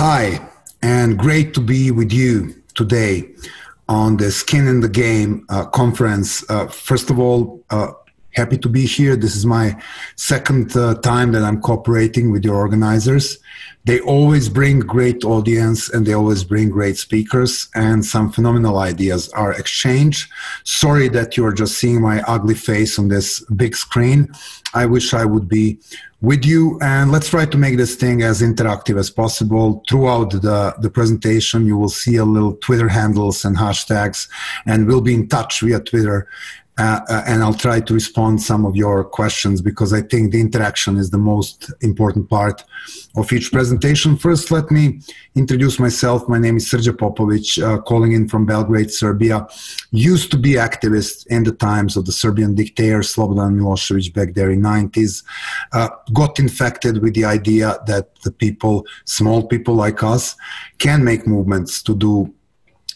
Hi, and great to be with you today on the Skin in the Game uh, conference. Uh, first of all, uh, happy to be here. This is my second uh, time that I'm cooperating with your organizers. They always bring great audience and they always bring great speakers and some phenomenal ideas are exchanged. Sorry that you're just seeing my ugly face on this big screen. I wish I would be with you and let's try to make this thing as interactive as possible throughout the, the presentation you will see a little twitter handles and hashtags and we'll be in touch via twitter uh, uh, and I'll try to respond some of your questions because I think the interaction is the most important part of each presentation. First, let me introduce myself. My name is Srđa Popovic, uh, calling in from Belgrade, Serbia. Used to be activist in the times of the Serbian dictator Slobodan Milosevic back there in 90s. Uh, got infected with the idea that the people, small people like us, can make movements to do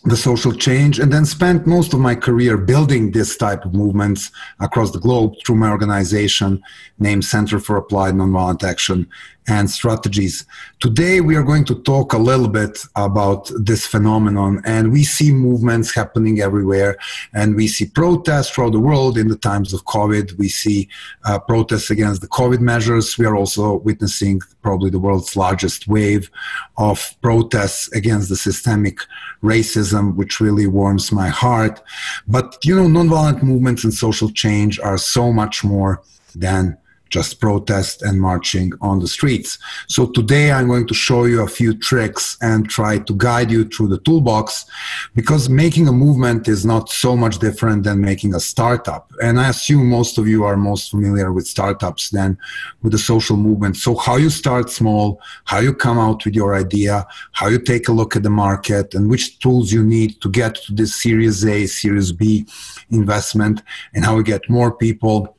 the social change and then spent most of my career building this type of movements across the globe through my organization named Center for Applied Nonviolent Action and Strategies. Today we are going to talk a little bit about this phenomenon and we see movements happening everywhere and we see protests throughout the world in the times of COVID. We see uh, protests against the COVID measures. We are also witnessing probably the world's largest wave of protests against the systemic racism, which really warms my heart. But, you know, nonviolent movements and social change are so much more than just protest and marching on the streets. So today I'm going to show you a few tricks and try to guide you through the toolbox because making a movement is not so much different than making a startup. And I assume most of you are most familiar with startups than with the social movement. So how you start small, how you come out with your idea, how you take a look at the market and which tools you need to get to this series A, series B investment and how you get more people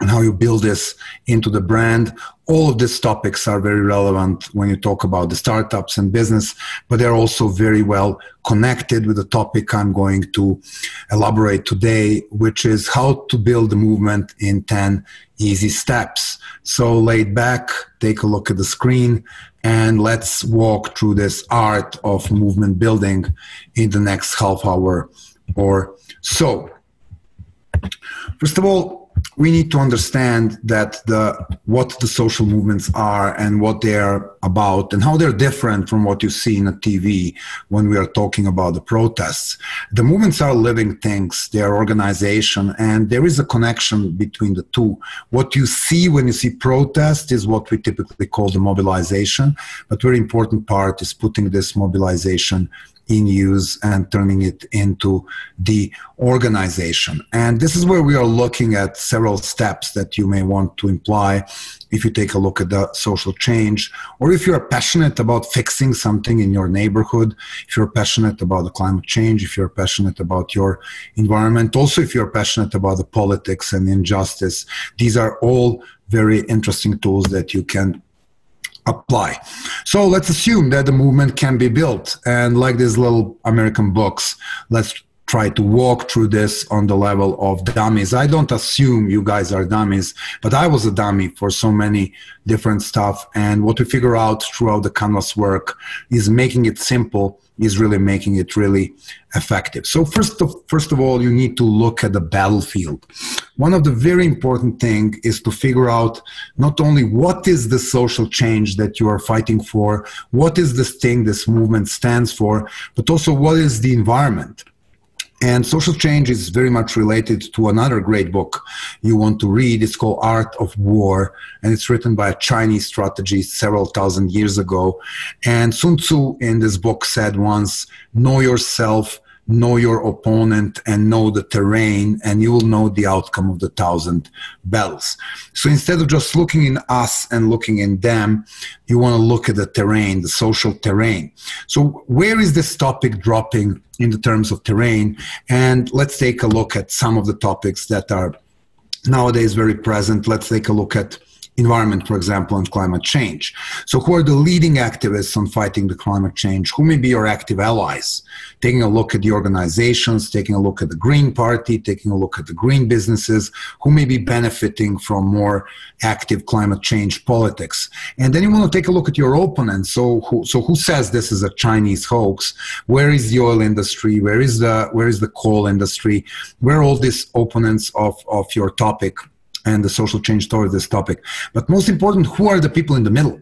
and how you build this into the brand. All of these topics are very relevant when you talk about the startups and business, but they're also very well connected with the topic I'm going to elaborate today, which is how to build a movement in 10 easy steps. So laid back, take a look at the screen, and let's walk through this art of movement building in the next half hour or so. First of all, we need to understand that the what the social movements are and what they're about and how they're different from what you see in a TV when we are talking about the protests. The movements are living things, they are organization, and there is a connection between the two. What you see when you see protest is what we typically call the mobilization, but very important part is putting this mobilization in use and turning it into the organization. And this is where we are looking at several steps that you may want to imply if you take a look at the social change, or if you're passionate about fixing something in your neighborhood, if you're passionate about the climate change, if you're passionate about your environment, also if you're passionate about the politics and injustice, these are all very interesting tools that you can apply. So let's assume that the movement can be built. And like these little American books, let's try to walk through this on the level of dummies. I don't assume you guys are dummies, but I was a dummy for so many different stuff. And what we figure out throughout the Canvas work is making it simple is really making it really effective. So first of, first of all, you need to look at the battlefield. One of the very important thing is to figure out not only what is the social change that you are fighting for, what is this thing this movement stands for, but also what is the environment and social change is very much related to another great book you want to read. It's called Art of War, and it's written by a Chinese strategist several thousand years ago. And Sun Tzu in this book said once, know yourself, know your opponent and know the terrain and you will know the outcome of the thousand battles so instead of just looking in us and looking in them you want to look at the terrain the social terrain so where is this topic dropping in the terms of terrain. And let's take a look at some of the topics that are nowadays very present. Let's take a look at environment, for example, and climate change. So, who are the leading activists on fighting the climate change? Who may be your active allies? Taking a look at the organizations, taking a look at the Green Party, taking a look at the green businesses, who may be benefiting from more active climate change politics. And then you want to take a look at your opponents. So, who, so who says this is a Chinese hoax? Where is the oil industry? Where is the where is the coal industry? Where are all these opponents of, of your topic? And the social change towards this topic. But most important, who are the people in the middle?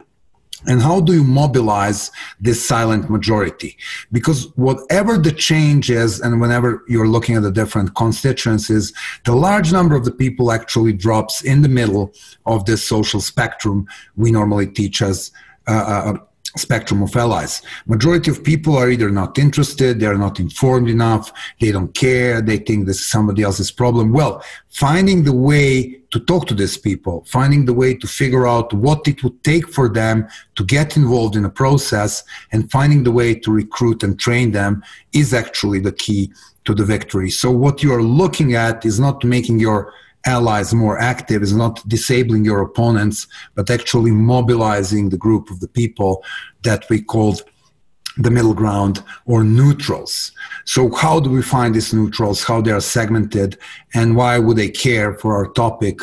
And how do you mobilize this silent majority? Because whatever the change is, and whenever you're looking at the different constituencies, the large number of the people actually drops in the middle of this social spectrum we normally teach as uh, uh spectrum of allies. Majority of people are either not interested, they're not informed enough, they don't care, they think this is somebody else's problem. Well, finding the way to talk to these people, finding the way to figure out what it would take for them to get involved in a process and finding the way to recruit and train them is actually the key to the victory. So what you're looking at is not making your allies more active is not disabling your opponents, but actually mobilizing the group of the people that we called the middle ground or neutrals. So how do we find these neutrals, how they are segmented, and why would they care for our topic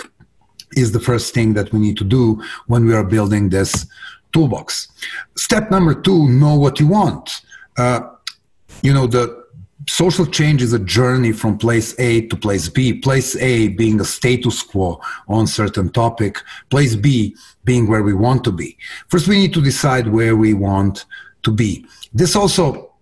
is the first thing that we need to do when we are building this toolbox. Step number two, know what you want. Uh, you know, the social change is a journey from place A to place B. Place A being a status quo on certain topic, place B being where we want to be. First, we need to decide where we want to be. This also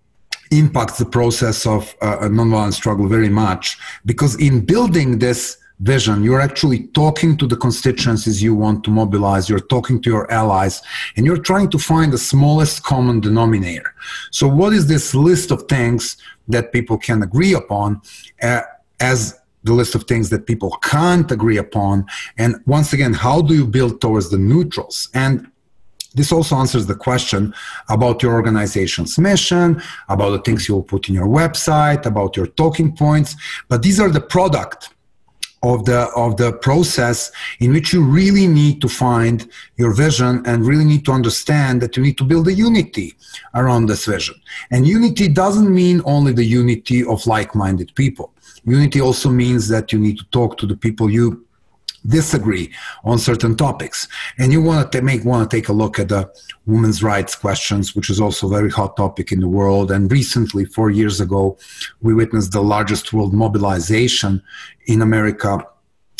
impacts the process of uh, a nonviolent struggle very much because in building this vision. You're actually talking to the constituencies you want to mobilize. You're talking to your allies and you're trying to find the smallest common denominator. So what is this list of things that people can agree upon uh, as the list of things that people can't agree upon? And once again, how do you build towards the neutrals? And this also answers the question about your organization's mission, about the things you'll put in your website, about your talking points. But these are the product of the of the process in which you really need to find your vision and really need to understand that you need to build a unity around this vision. And unity doesn't mean only the unity of like-minded people. Unity also means that you need to talk to the people you disagree on certain topics and you want to make want to take a look at the women's rights questions which is also a very hot topic in the world and recently 4 years ago we witnessed the largest world mobilization in america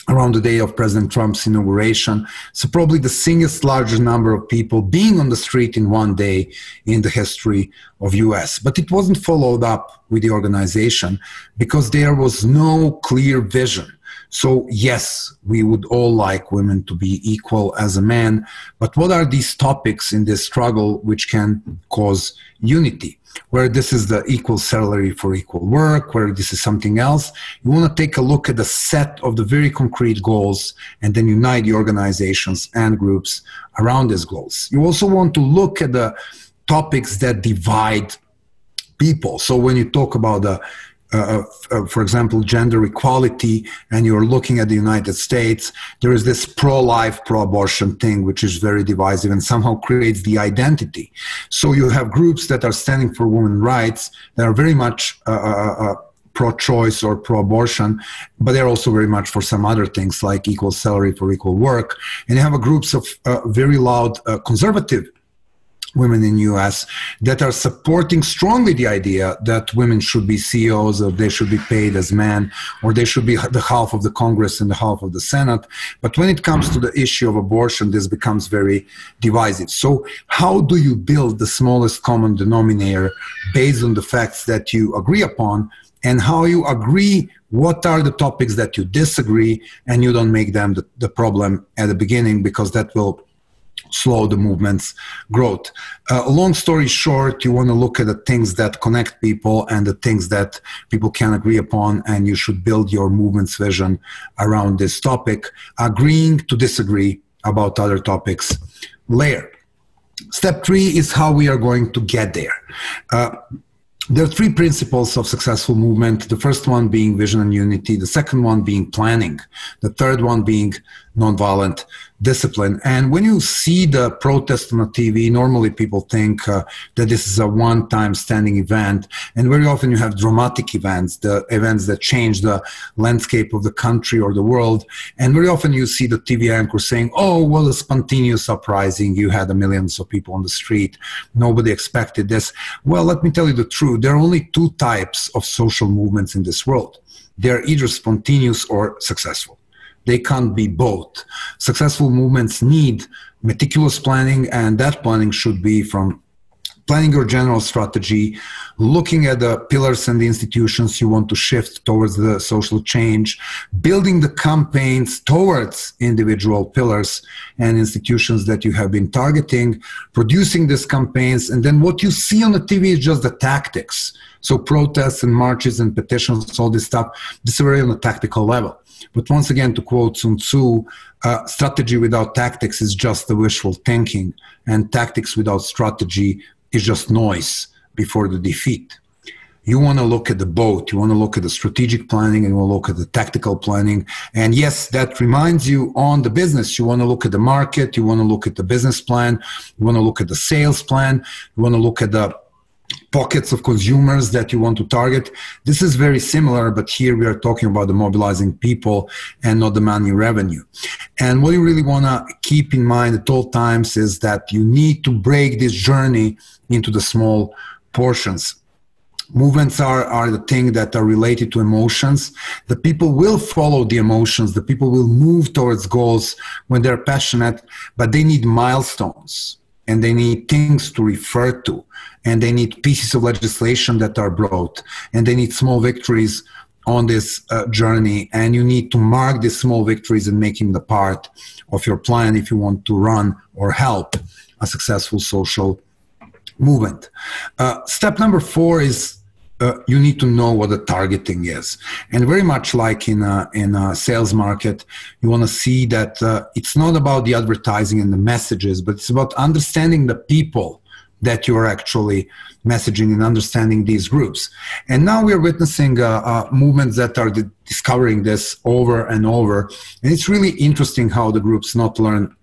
around the day of President Trump's inauguration. So, probably the single largest number of people being on the street in one day in the history of US. But it wasn't followed up with the organization because there was no clear vision so, yes, we would all like women to be equal as a man, but what are these topics in this struggle which can cause unity? Where this is the equal salary for equal work, where this is something else, you want to take a look at the set of the very concrete goals and then unite the organizations and groups around these goals. You also want to look at the topics that divide people. So when you talk about the uh, uh, for example, gender equality, and you're looking at the United States, there is this pro life, pro abortion thing, which is very divisive and somehow creates the identity. So you have groups that are standing for women's rights that are very much uh, uh, uh pro choice or pro abortion, but they're also very much for some other things like equal salary for equal work. And you have groups of very loud conservative women in US that are supporting strongly the idea that women should be CEOs or they should be paid as men or they should be the half of the Congress and the half of the Senate. But when it comes to the issue of abortion, this becomes very divisive. So how do you build the smallest common denominator based on the facts that you agree upon and how you agree what are the topics that you disagree and you don't make them the, the problem at the beginning because that will slow the movement's growth. Uh, long story short, you want to look at the things that connect people and the things that people can agree upon, and you should build your movement's vision around this topic, agreeing to disagree about other topics later. Step three is how we are going to get there. Uh, there are three principles of successful movement. The first one being vision and unity, the second one being planning, the third one being nonviolent discipline. And when you see the protest on the TV, normally people think uh, that this is a one time standing event. And very often you have dramatic events, the events that change the landscape of the country or the world. And very often you see the TV anchor saying, oh, well, a spontaneous uprising. You had millions of people on the street. Nobody expected this. Well, let me tell you the truth. There are only two types of social movements in this world. They're either spontaneous or successful. They can't be both. Successful movements need meticulous planning, and that planning should be from planning your general strategy, looking at the pillars and the institutions you want to shift towards the social change, building the campaigns towards individual pillars and institutions that you have been targeting, producing these campaigns, and then what you see on the TV is just the tactics. So protests and marches and petitions, all this stuff, this is very on a tactical level. But once again, to quote Sun Tzu, uh, strategy without tactics is just the wishful thinking, and tactics without strategy is just noise before the defeat. You want to look at the boat, you want to look at the strategic planning, and you want to look at the tactical planning. And yes, that reminds you on the business. You want to look at the market, you want to look at the business plan, you want to look at the sales plan, you want to look at the pockets of consumers that you want to target. This is very similar, but here we are talking about the mobilizing people and not the money revenue. And what you really want to keep in mind at all times is that you need to break this journey into the small portions. Movements are, are the thing that are related to emotions. The people will follow the emotions. The people will move towards goals when they're passionate, but they need milestones and they need things to refer to and they need pieces of legislation that are brought and they need small victories on this uh, journey and you need to mark these small victories and making the part of your plan if you want to run or help a successful social movement. Uh, step number four is uh, you need to know what the targeting is. And very much like in a, in a sales market, you want to see that uh, it's not about the advertising and the messages, but it's about understanding the people that you are actually messaging and understanding these groups. And now we are witnessing uh, uh movements that are discovering this over and over. And it's really interesting how the groups not learn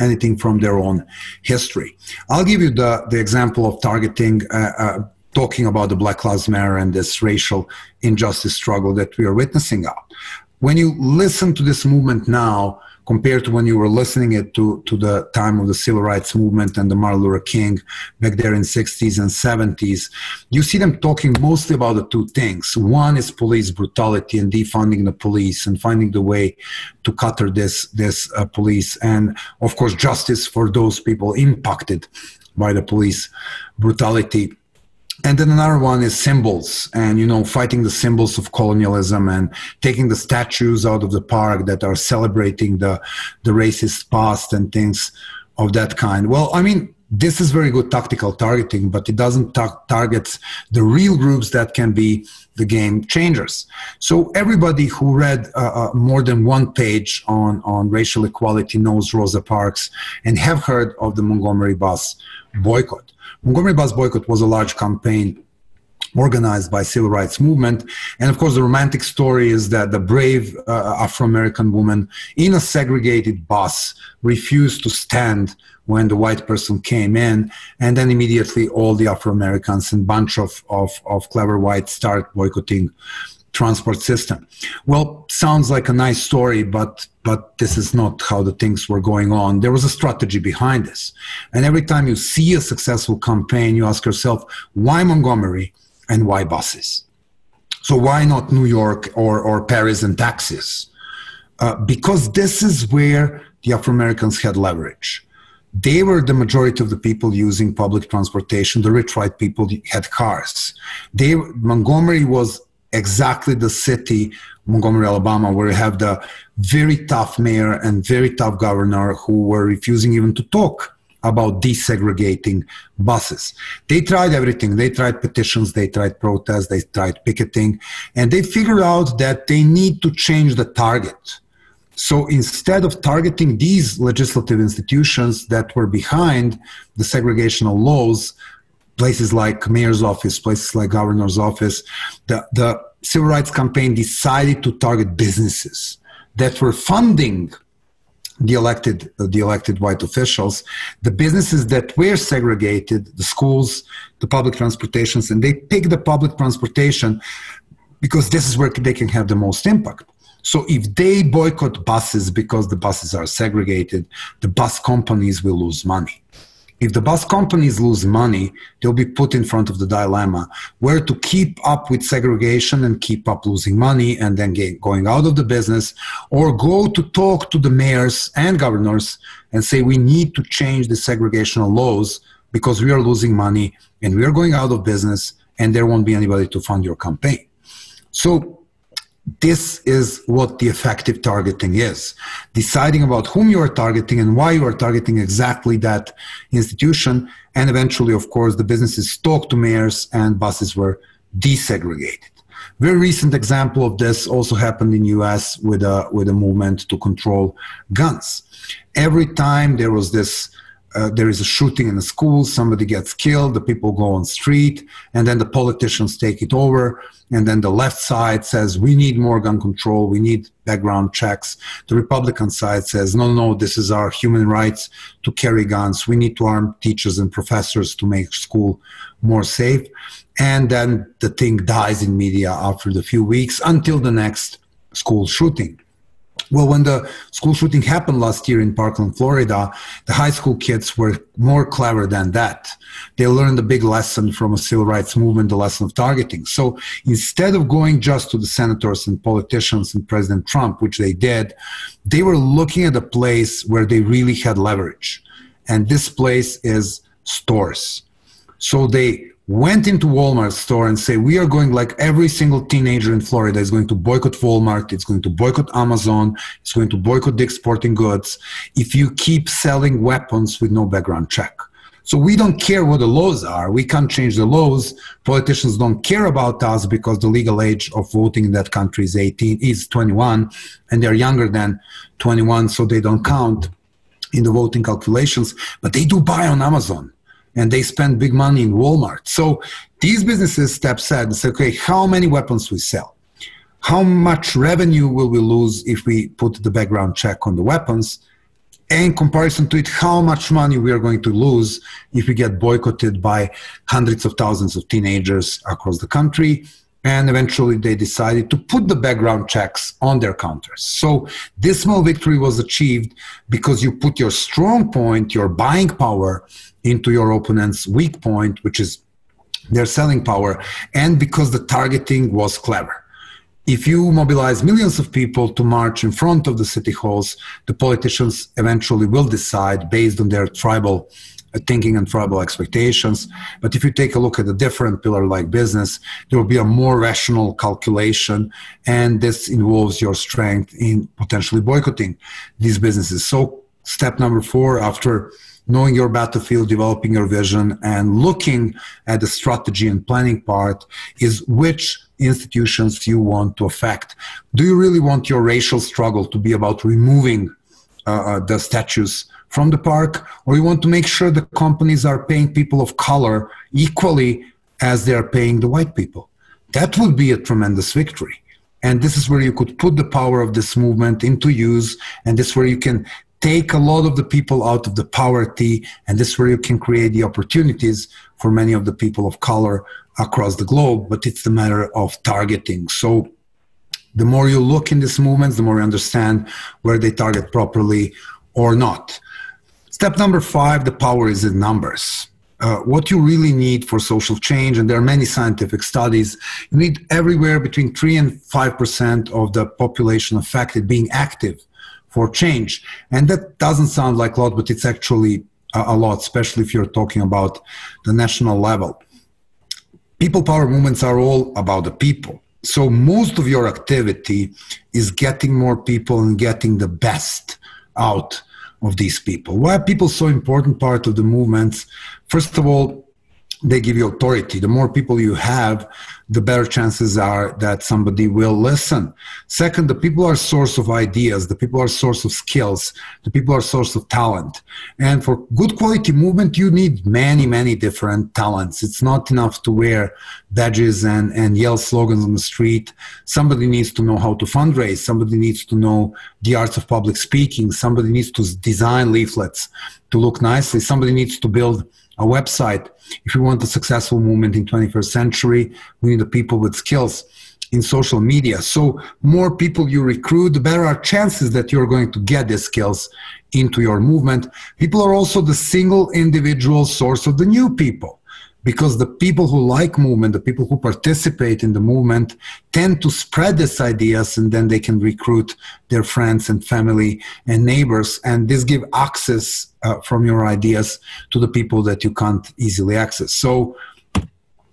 anything from their own history. I'll give you the, the example of targeting uh, uh, talking about the Black Lives Matter and this racial injustice struggle that we are witnessing out. When you listen to this movement now, compared to when you were listening it to, to the time of the civil rights movement and the Martin Luther King back there in 60s and 70s, you see them talking mostly about the two things. One is police brutality and defunding the police and finding the way to cutter this, this uh, police and of course justice for those people impacted by the police brutality and then another one is symbols and you know fighting the symbols of colonialism and taking the statues out of the park that are celebrating the the racist past and things of that kind. Well i mean this is very good tactical targeting but it doesn't ta- target the real groups that can be the game changers. So everybody who read uh, uh, more than one page on on racial equality knows rosa parks and have heard of the montgomery bus boycott Montgomery Bus Boycott was a large campaign organized by civil rights movement. And of course the romantic story is that the brave uh, afro-american woman in a segregated bus refused to stand when the white person came in. And then immediately all the afro-americans and bunch of, of, of clever whites start boycotting transport system. Well, sounds like a nice story, but but this is not how the things were going on. There was a strategy behind this. And every time you see a successful campaign, you ask yourself, why Montgomery and why buses? So why not New York or, or Paris and taxis? Uh, because this is where the Afro Americans had leverage. They were the majority of the people using public transportation. The rich white people had cars. They, Montgomery was exactly the city, Montgomery, Alabama, where you have the very tough mayor and very tough governor who were refusing even to talk about desegregating buses. They tried everything. They tried petitions, they tried protests, they tried picketing, and they figured out that they need to change the target. So instead of targeting these legislative institutions that were behind the segregational laws, places like mayor's office, places like governor's office, the, the civil rights campaign decided to target businesses that were funding the elected the elected white officials. The businesses that were segregated the schools the public transportations and they pick the public transportation because this is where they can have the most impact. So if they boycott buses because the buses are segregated the bus companies will lose money if the bus companies lose money, they'll be put in front of the dilemma where to keep up with segregation and keep up losing money and then get, going out of the business, or go to talk to the mayors and governors and say we need to change the segregational laws because we are losing money and we are going out of business and there won't be anybody to fund your campaign. So this is what the effective targeting is. Deciding about whom you are targeting and why you are targeting exactly that institution. And eventually of course the businesses talk to mayors and buses were desegregated. Very recent example of this also happened in us with a with a movement to control guns. Every time there was this uh, there is a shooting in a school, somebody gets killed, the people go on street, and then the politicians take it over, and then the left side says we need more gun control, we need background checks. The Republican side says no, no, this is our human rights to carry guns. We need to arm teachers and professors to make school more safe, and then the thing dies in media after the few weeks until the next school shooting. Well, when the school shooting happened last year in Parkland, Florida, the high school kids were more clever than that. They learned a big lesson from a civil rights movement, the lesson of targeting. So instead of going just to the senators and politicians and President Trump, which they did, they were looking at a place where they really had leverage. And this place is stores. So they went into Walmart store and say, we are going like every single teenager in Florida is going to boycott Walmart, it's going to boycott Amazon, it's going to boycott the exporting goods if you keep selling weapons with no background check. So we don't care what the laws are. We can't change the laws. Politicians don't care about us because the legal age of voting in that country is 18, is 21, and they're younger than 21, so they don't count in the voting calculations. But they do buy on Amazon and they spend big money in Walmart. So these businesses step aside and say, okay, how many weapons we sell? How much revenue will we lose if we put the background check on the weapons? And in comparison to it, how much money we are going to lose if we get boycotted by hundreds of thousands of teenagers across the country. And eventually they decided to put the background checks on their counters. So this small victory was achieved because you put your strong point, your buying power, into your opponent's weak point, which is their selling power, and because the targeting was clever. If you mobilize millions of people to march in front of the city halls, the politicians eventually will decide based on their tribal uh, thinking and tribal expectations. But if you take a look at a different pillar like business, there will be a more rational calculation, and this involves your strength in potentially boycotting these businesses. So, step number four after knowing your battlefield, developing your vision, and looking at the strategy and planning part is which institutions you want to affect. Do you really want your racial struggle to be about removing uh, uh, the statues from the park, or you want to make sure the companies are paying people of color equally as they are paying the white people? That would be a tremendous victory. And this is where you could put the power of this movement into use, and this is where you can take a lot of the people out of the poverty, and this is where you can create the opportunities for many of the people of color across the globe. But it's the matter of targeting. So the more you look in these movements, the more you understand where they target properly or not. Step number five the power is in numbers. Uh, what you really need for social change, and there are many scientific studies, you need everywhere between 3 and 5% of the population affected being active for change. And that doesn't sound like a lot, but it's actually a, a lot, especially if you're talking about the national level. People power movements are all about the people. So most of your activity is getting more people and getting the best out of these people. Why are people so important part of the movements? First of all, they give you authority. The more people you have, the better chances are that somebody will listen. Second, the people are source of ideas. The people are source of skills. The people are source of talent. And for good quality movement, you need many, many different talents. It's not enough to wear badges and, and yell slogans on the street. Somebody needs to know how to fundraise. Somebody needs to know the arts of public speaking. Somebody needs to design leaflets to look nicely. Somebody needs to build a website. If you want a successful movement in 21st century, we need the people with skills in social media. So more people you recruit, the better are chances that you're going to get the skills into your movement. People are also the single individual source of the new people because the people who like movement, the people who participate in the movement, tend to spread these ideas, and then they can recruit their friends and family and neighbors, and this give access uh, from your ideas to the people that you can't easily access. So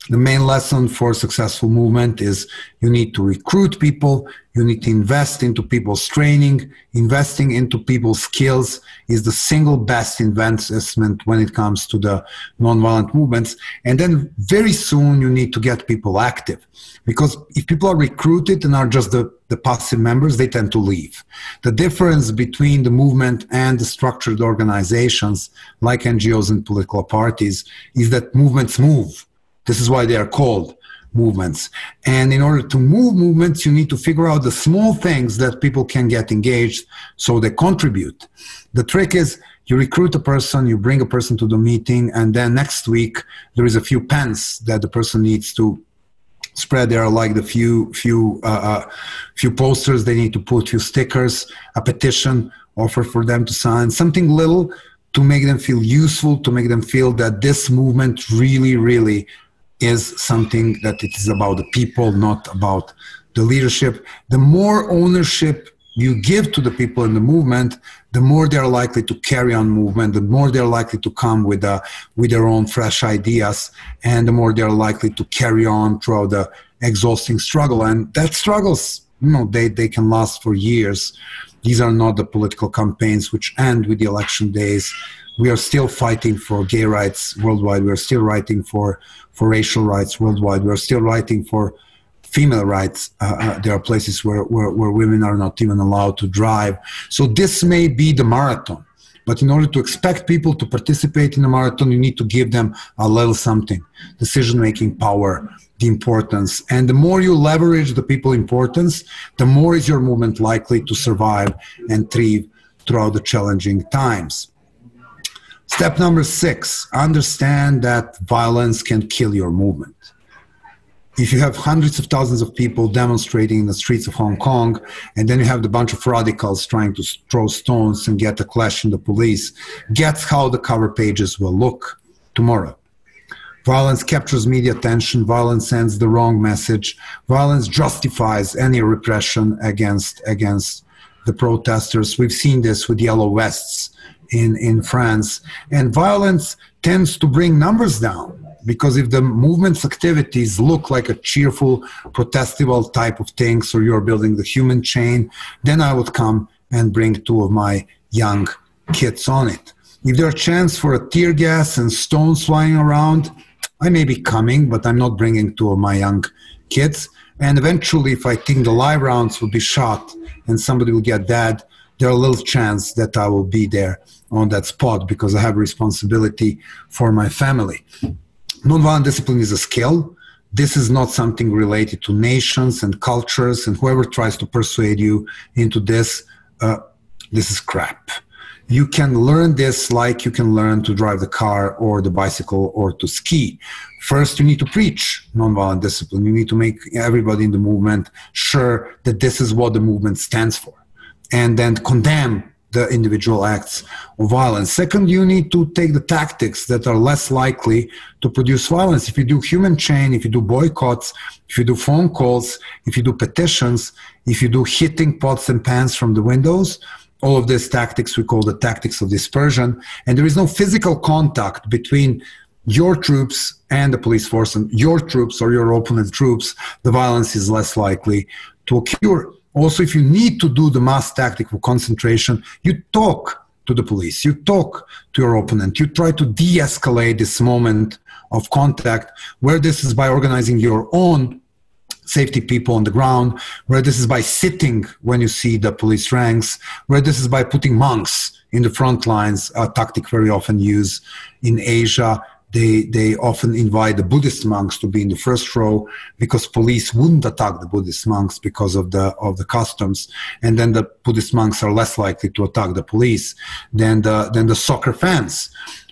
the main lesson for successful movement is you need to recruit people you need to invest into people's training. Investing into people's skills is the single best investment when it comes to the nonviolent movements. And then very soon you need to get people active. Because if people are recruited and are just the, the passive members they tend to leave. The difference between the movement and the structured organizations like ngos and political parties is that movements move this is why they are called movements. And in order to move movements, you need to figure out the small things that people can get engaged so they contribute. The trick is you recruit a person, you bring a person to the meeting, and then next week there is a few pens that the person needs to spread there are like the few few uh, uh, few posters they need to put few stickers a petition offer for them to sign something little to make them feel useful to make them feel that this movement really really is something that it is about the people, not about the leadership. The more ownership you give to the people in the movement, the more they're likely to carry on movement, the more they're likely to come with, uh, with their own fresh ideas, and the more they're likely to carry on throughout the exhausting struggle. And that struggles, you know, they, they can last for years. These are not the political campaigns which end with the election days. We are still fighting for gay rights worldwide. We are still fighting for for racial rights worldwide. We're still writing for female rights. Uh, uh, there are places where, where, where women are not even allowed to drive. So this may be the marathon. But in order to expect people to participate in a marathon, you need to give them a little something decision making power, the importance. And the more you leverage the people importance, the more is your movement likely to survive and thrive throughout the challenging times. Step number six understand that violence can kill your movement. If you have hundreds of thousands of people demonstrating in the streets of Hong Kong, and then you have the bunch of radicals trying to throw stones and get a clash in the police, guess how the cover pages will look tomorrow. Violence captures media attention. Violence sends the wrong message. Violence justifies any repression against against the protesters. We've seen this with yellow vests in, in France. And violence tends to bring numbers down because if the movement's activities look like a cheerful, protestable type of thing, so you're building the human chain, then I would come and bring two of my young kids on it. If there are chance for a tear gas and stones flying around, I may be coming, but I'm not bringing two of my young kids. And eventually, if I think the live rounds will be shot and somebody will get dead, there's a little chance that I will be there on that spot because I have responsibility for my family. Nonviolent discipline is a skill. This is not something related to nations and cultures, and whoever tries to persuade you into this, uh, this is crap. You can learn this like you can learn to drive the car or the bicycle or to ski. First, you need to preach nonviolent discipline. You need to make everybody in the movement sure that this is what the movement stands for and then condemn the individual acts of violence. Second, you need to take the tactics that are less likely to produce violence. If you do human chain, if you do boycotts, if you do phone calls, if you do petitions, if you do hitting pots and pans from the windows, all of these tactics we call the tactics of dispersion. And there is no physical contact between your troops and the police force and your troops or your opponent troops, the violence is less likely to occur also if you need to do the mass tactic of concentration you talk to the police. You talk to your opponent. You try to de escalate this moment of contact, where this is by organizing your own safety people on the ground, where this is by sitting when you see the police ranks, where this is by putting monks in the front lines, a tactic very often used in Asia they they often invite the Buddhist monks to be in the first row because police wouldn't attack the Buddhist monks because of the of the customs, and then the Buddhist monks are less likely to attack the police than the than the soccer fans,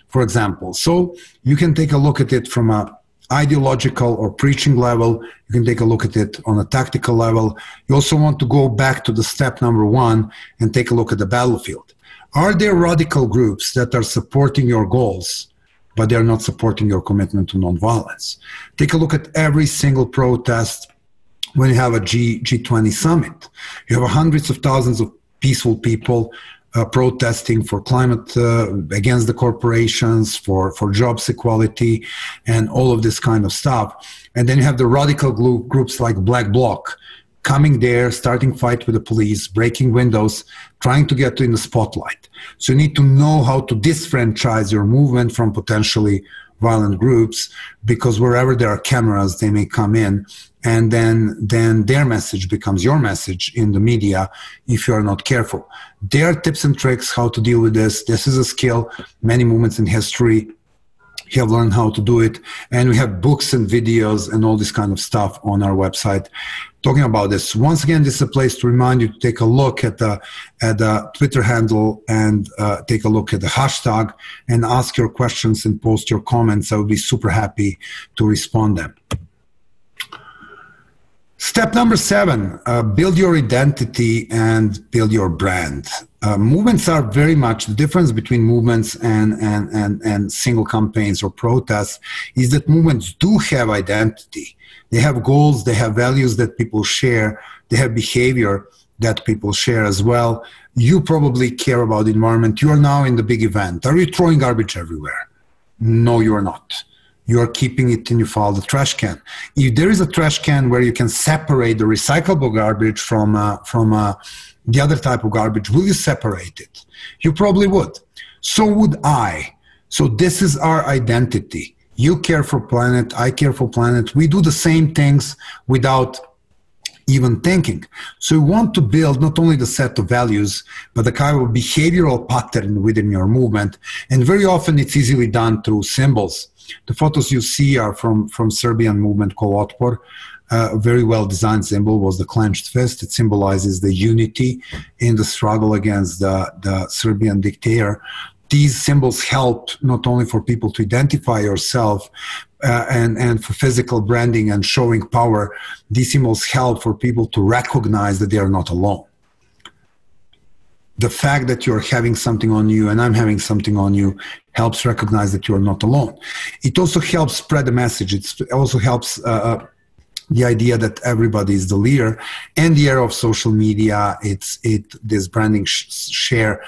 for example. So you can take a look at it from a ideological or preaching level. You can take a look at it on a tactical level. You also want to go back to the step number one and take a look at the battlefield. Are there radical groups that are supporting your goals? but they're not supporting your commitment to nonviolence. Take a look at every single protest when you have a G, G20 summit. You have hundreds of thousands of peaceful people uh, protesting for climate uh, against the corporations, for, for jobs equality, and all of this kind of stuff. And then you have the radical groups like Black Bloc coming there, starting fight with the police, breaking windows, trying to get in the spotlight. So you need to know how to disfranchise your movement from potentially violent groups because wherever there are cameras, they may come in and then then their message becomes your message in the media if you are not careful. There are tips and tricks how to deal with this. This is a skill. Many movements in history have learned how to do it and we have books and videos and all this kind of stuff on our website talking about this once again this is a place to remind you to take a look at the at the twitter handle and uh, take a look at the hashtag and ask your questions and post your comments i would be super happy to respond them Step number seven, uh, build your identity and build your brand. Uh, movements are very much the difference between movements and, and, and, and single campaigns or protests is that movements do have identity. They have goals, they have values that people share, they have behavior that people share as well. You probably care about the environment. You are now in the big event. Are you throwing garbage everywhere? No, you are not you are keeping it in your file the trash can. If there is a trash can where you can separate the recyclable garbage from uh, from uh, the other type of garbage, will you separate it? You probably would. So would I. So this is our identity. You care for planet, I care for planet. We do the same things without even thinking. So you want to build not only the set of values, but the kind of behavioral pattern within your movement. And very often it's easily done through symbols. The photos you see are from, from Serbian movement called Otpor. Uh, a very well designed symbol was the clenched fist. It symbolizes the unity in the struggle against the, the Serbian dictator. These symbols help not only for people to identify yourself uh, and, and for physical branding and showing power, symbols help for people to recognize that they are not alone the fact that you're having something on you and I'm having something on you helps recognize that you're not alone. It also helps spread the message. It also helps uh, uh, the idea that everybody is the leader. And the era of social media, it's it this branding sh- share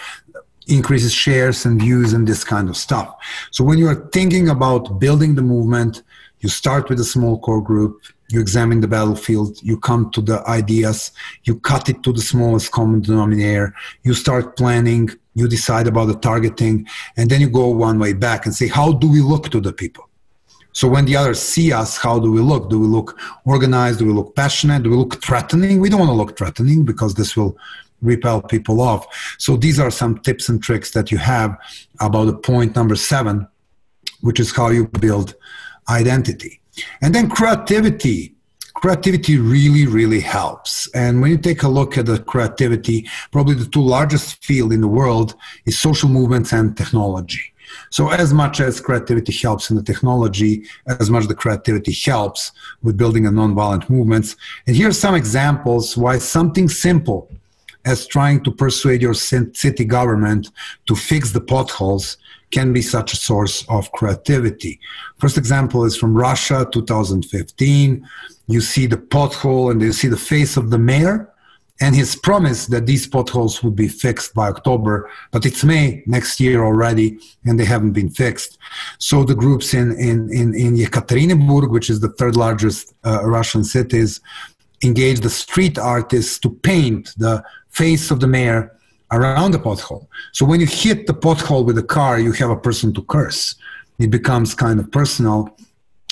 increases shares and views and this kind of stuff. So when you are thinking about building the movement, you start with a small core group you examine the battlefield, you come to the ideas, you cut it to the smallest common denominator, you start planning, you decide about the targeting, and then you go one way back and say, how do we look to the people? So when the others see us, how do we look? Do we look organized? Do we look passionate? Do we look threatening? We don't want to look threatening because this will repel people off. So these are some tips and tricks that you have about the point number seven, which is how you build identity. And then creativity. Creativity really, really helps. And when you take a look at the creativity, probably the two largest field in the world is social movements and technology. So as much as creativity helps in the technology, as much the creativity helps with building a nonviolent movements. And here are some examples why something simple as trying to persuade your city government to fix the potholes can be such a source of creativity. First example is from Russia, 2015. You see the pothole and you see the face of the mayor and his promise that these potholes would be fixed by October, but it's May next year already, and they haven't been fixed. So the groups in in in, in Yekaterinburg, which is the third largest uh, Russian cities, engaged the street artists to paint the face of the mayor around the pothole. So when you hit the pothole with a car, you have a person to curse. It becomes kind of personal.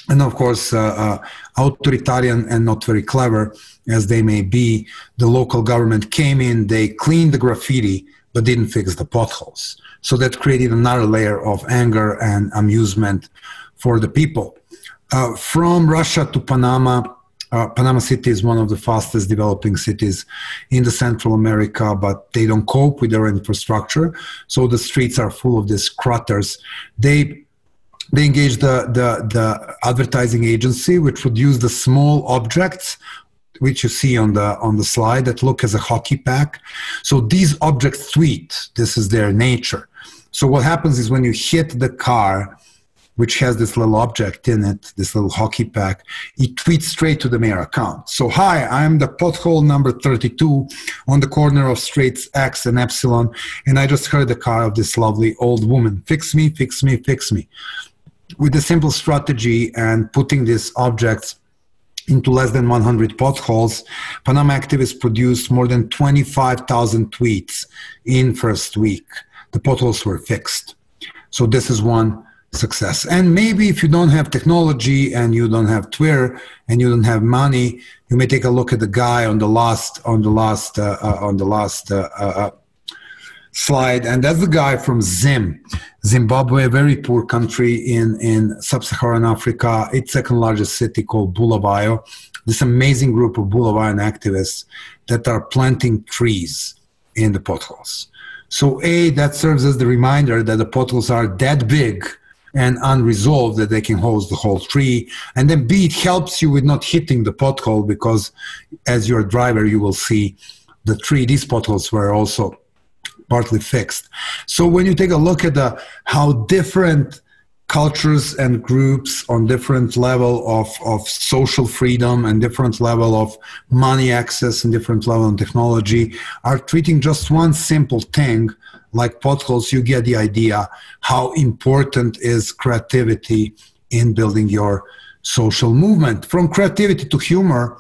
And of course, uh, uh, authoritarian and not very clever as they may be, the local government came in, they cleaned the graffiti, but didn't fix the potholes. So that created another layer of anger and amusement for the people. Uh, from Russia to Panama, uh, Panama City is one of the fastest developing cities in the Central America, but they don't cope with their infrastructure. So the streets are full of these craters. They they engaged the, the, the advertising agency, which would use the small objects which you see on the on the slide that look as a hockey pack. So these objects tweet. This is their nature. So what happens is when you hit the car, which has this little object in it, this little hockey pack, it tweets straight to the mayor account. So hi, I'm the pothole number 32 on the corner of streets X and Epsilon, and I just heard the car of this lovely old woman. Fix me, fix me, fix me. With a simple strategy and putting these objects into less than 100 potholes, Panama activists produced more than 25,000 tweets in first week. The potholes were fixed. So this is one success. And maybe if you don't have technology and you don't have Twitter and you don't have money, you may take a look at the guy on the last on the last uh, uh, on the last uh, uh, uh slide, and that's the guy from Zim, Zimbabwe, a very poor country in, in sub-Saharan Africa. Its second largest city called Bulawayo. This amazing group of Bulawayan activists that are planting trees in the potholes. So A, that serves as the reminder that the potholes are that big and unresolved that they can host the whole tree. And then B, it helps you with not hitting the pothole because as your driver, you will see the tree. These potholes were also partly fixed. So when you take a look at the how different cultures and groups on different level of, of social freedom and different level of money access and different level of technology are treating just one simple thing like potholes you get the idea how important is creativity in building your social movement from creativity to humor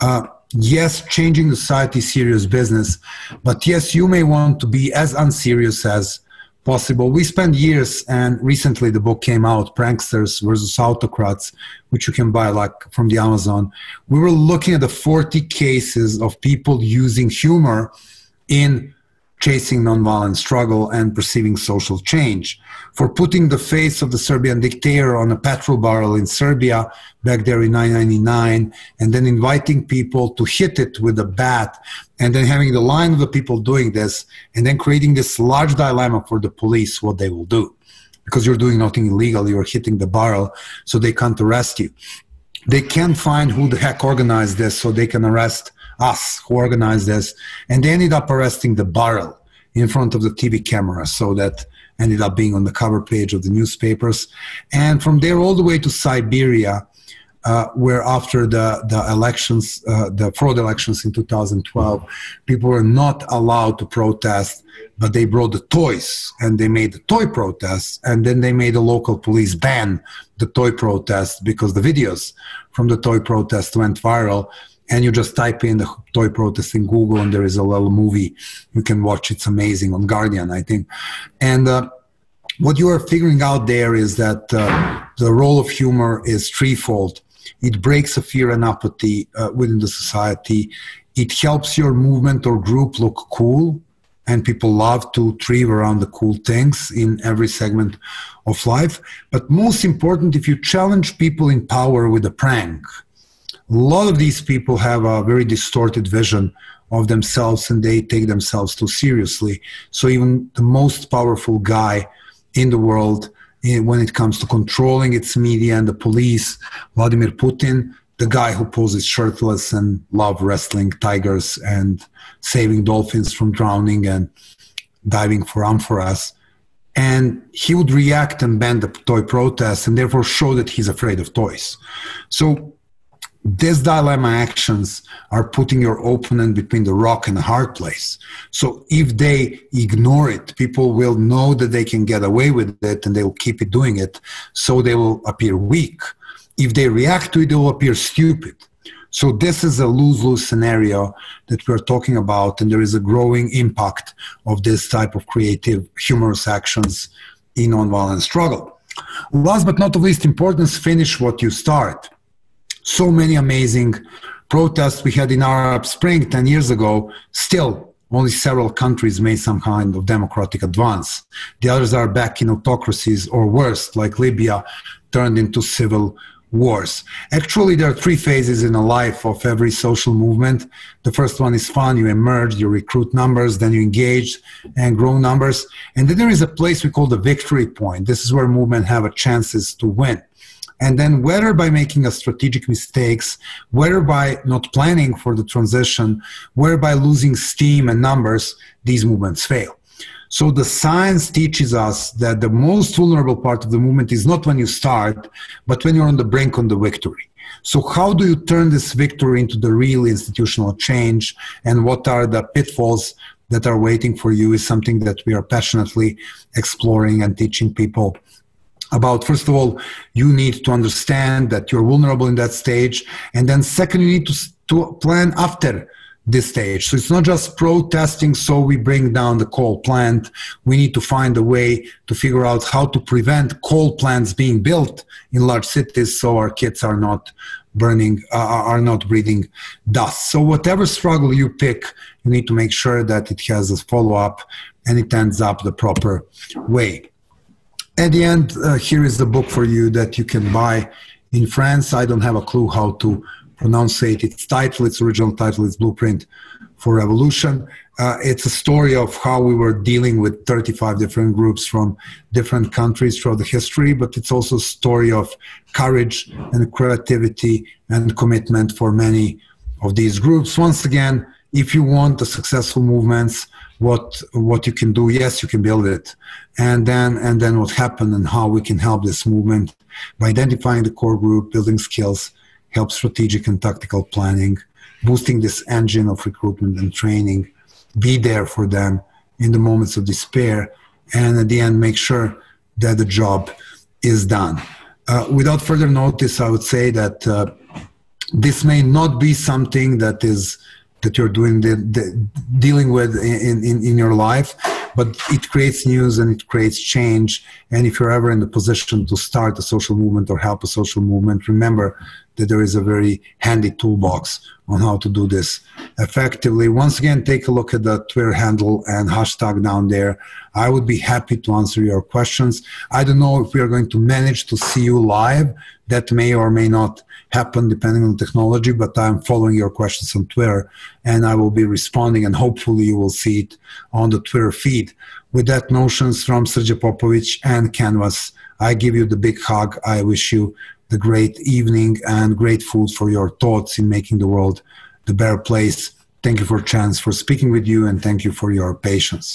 uh, yes, changing society is serious business, but yes, you may want to be as unserious as possible. We spent years, and recently the book came out, Pranksters versus Autocrats, which you can buy like from the Amazon. We were looking at the 40 cases of people using humor in chasing nonviolent struggle and perceiving social change. For putting the face of the Serbian dictator on a petrol barrel in Serbia back there in 1999, and then inviting people to hit it with a bat, and then having the line of the people doing this, and then creating this large dilemma for the police what they will do. Because you're doing nothing illegal, you're hitting the barrel, so they can't arrest you. They can't find who the heck organized this, so they can arrest us who organized this, and they ended up arresting the barrel in front of the TV camera, so that ended up being on the cover page of the newspapers. And from there all the way to Siberia, uh, where after the, the elections, uh, the fraud elections in 2012, people were not allowed to protest, but they brought the toys and they made the toy protests. And then they made the local police ban the toy protest because the videos from the toy protest went viral and you just type in the toy protest in Google, and there is a little movie you can watch. It's amazing on Guardian, I think. And uh, what you are figuring out there is that uh, the role of humor is threefold. It breaks a fear and apathy uh, within the society. It helps your movement or group look cool, and people love to thrive around the cool things in every segment of life. But most important, if you challenge people in power with a prank, a lot of these people have a very distorted vision of themselves and they take themselves too seriously. So even the most powerful guy in the world, eh, when it comes to controlling its media and the police, Vladimir Putin, the guy who poses shirtless and love wrestling tigers and saving dolphins from drowning and diving for amphoras. And he would react and ban the toy protests and therefore show that he's afraid of toys. So these dilemma actions are putting your opponent between the rock and the hard place. So if they ignore it, people will know that they can get away with it and they will keep it doing it. So they will appear weak. If they react to it, they will appear stupid. So this is a lose-lose scenario that we're talking about, and there is a growing impact of this type of creative, humorous actions in nonviolent struggle. Last but not the least, importance, finish what you start. So many amazing protests we had in Arab Spring 10 years ago, still only several countries made some kind of democratic advance. The others are back in autocracies or worse, like Libya, turned into civil wars. Actually, there are three phases in the life of every social movement. The first one is fun. You emerge, you recruit numbers, then you engage and grow numbers. And then there is a place we call the victory point. This is where movement have a chances to win. And then whether by making a strategic mistakes, whether by not planning for the transition, whether by losing steam and numbers, these movements fail. So the science teaches us that the most vulnerable part of the movement is not when you start, but when you're on the brink of the victory. So how do you turn this victory into the real institutional change and what are the pitfalls that are waiting for you is something that we are passionately exploring and teaching people about first of all you need to understand that you're vulnerable in that stage and then second you need to, to plan after this stage. So it's not just protesting so we bring down the coal plant. We need to find a way to figure out how to prevent coal plants being built in large cities so our kids are not burning, uh, are not breathing dust. So whatever struggle you pick, you need to make sure that it has a follow up and it ends up the proper way. At the end, uh, here is the book for you that you can buy in France. I don't have a clue how to pronounce it. its title, its original title is Blueprint for Revolution. Uh, it's a story of how we were dealing with 35 different groups from different countries throughout the history, but it's also a story of courage and creativity and commitment for many of these groups. Once again, if you want the successful movements, what what you can do, yes, you can build it, and then and then what happened and how we can help this movement by identifying the core group, building skills, help strategic and tactical planning, boosting this engine of recruitment and training, be there for them in the moments of despair, and at the end, make sure that the job is done. Uh, without further notice, I would say that uh, this may not be something that is that you're doing the, the, dealing with in, in, in your life but it creates news and it creates change and if you're ever in the position to start a social movement or help a social movement remember that there is a very handy toolbox on how to do this effectively. Once again, take a look at the Twitter handle and hashtag down there. I would be happy to answer your questions. I don't know if we are going to manage to see you live. That may or may not happen depending on technology, but I'm following your questions on Twitter and I will be responding and hopefully you will see it on the Twitter feed. With that, notions from Srdja Popovic and Canvas. I give you the big hug. I wish you the great evening and great food for your thoughts in making the world the better place. Thank you for chance for speaking with you and thank you for your patience.